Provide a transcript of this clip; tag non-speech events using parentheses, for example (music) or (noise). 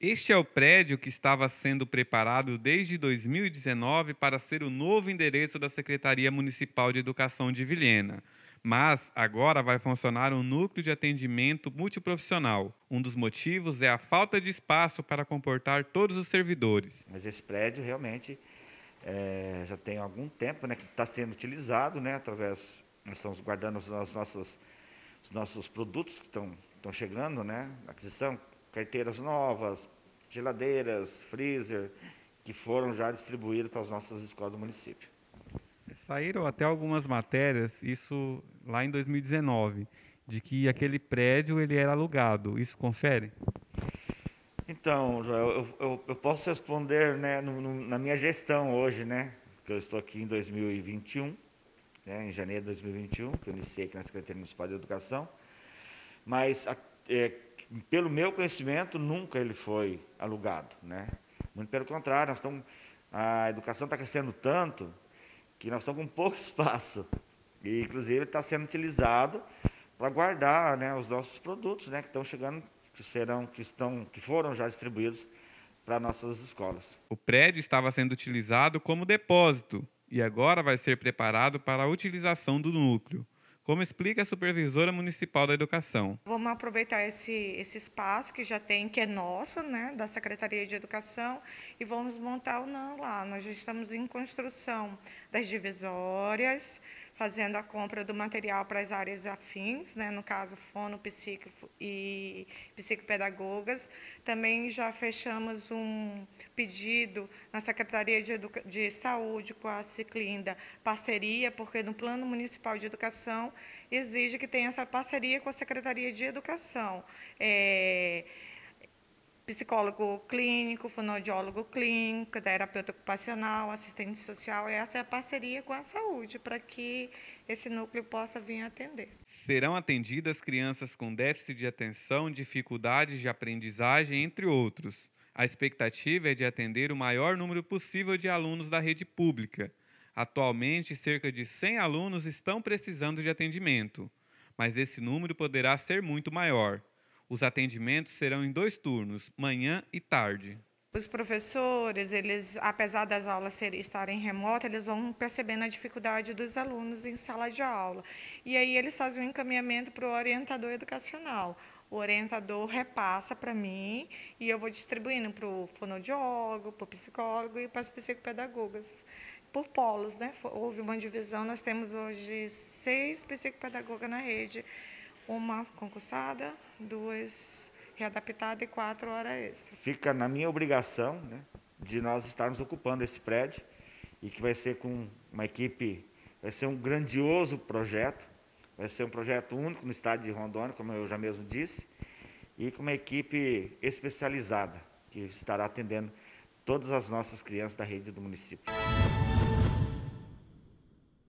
Este é o prédio que estava sendo preparado desde 2019 para ser o novo endereço da Secretaria Municipal de Educação de Vilhena. Mas agora vai funcionar um núcleo de atendimento multiprofissional. Um dos motivos é a falta de espaço para comportar todos os servidores. Mas esse prédio realmente é, já tem algum tempo né, que está sendo utilizado, né, através, nós estamos guardando as nossas, os nossos produtos que estão, estão chegando, né, aquisição, carteiras novas, geladeiras, freezer, que foram já distribuídos para as nossas escolas do município. Saíram até algumas matérias, isso lá em 2019, de que aquele prédio ele era alugado. Isso confere? Então, Joel, eu, eu, eu posso responder né, no, no, na minha gestão hoje, né? Que eu estou aqui em 2021, né, em janeiro de 2021, que eu iniciei aqui na Secretaria Municipal de Educação. Mas é, pelo meu conhecimento, nunca ele foi alugado. Né? Muito pelo contrário, nós estamos, a educação está crescendo tanto que nós estamos com (laughs) pouco espaço. E, inclusive, está sendo utilizado para guardar né, os nossos produtos né, que estão chegando, que, serão, que, estão, que foram já distribuídos para nossas escolas. O prédio estava sendo utilizado como depósito e agora vai ser preparado para a utilização do núcleo como explica a supervisora municipal da educação. Vamos aproveitar esse, esse espaço que já tem, que é nosso, né, da Secretaria de Educação, e vamos montar o NAM lá. Nós já estamos em construção das divisórias, fazendo a compra do material para as áreas afins, né, no caso fono, psico e psicopedagogas. Também já fechamos um pedido na Secretaria de, Educa de Saúde com a Ciclinda, parceria, porque no Plano Municipal de Educação exige que tenha essa parceria com a Secretaria de Educação. É, psicólogo clínico, fonoaudiólogo clínico, terapeuta ocupacional, assistente social. Essa é a parceria com a saúde para que esse núcleo possa vir atender. Serão atendidas crianças com déficit de atenção, dificuldades de aprendizagem, entre outros. A expectativa é de atender o maior número possível de alunos da rede pública. Atualmente, cerca de 100 alunos estão precisando de atendimento, mas esse número poderá ser muito maior. Os atendimentos serão em dois turnos, manhã e tarde. Os professores, eles, apesar das aulas serem, estarem remotas, eles vão percebendo a dificuldade dos alunos em sala de aula. E aí eles fazem um encaminhamento para o orientador educacional. O orientador repassa para mim e eu vou distribuindo para o fonoaudiólogo, para o psicólogo e para as psicopedagogas. Por polos, né? Houve uma divisão, nós temos hoje seis psicopedagogas na rede uma concursada, duas readaptadas e quatro horas extra. Fica na minha obrigação né, de nós estarmos ocupando esse prédio e que vai ser com uma equipe, vai ser um grandioso projeto, vai ser um projeto único no estado de Rondônia, como eu já mesmo disse, e com uma equipe especializada que estará atendendo todas as nossas crianças da rede do município.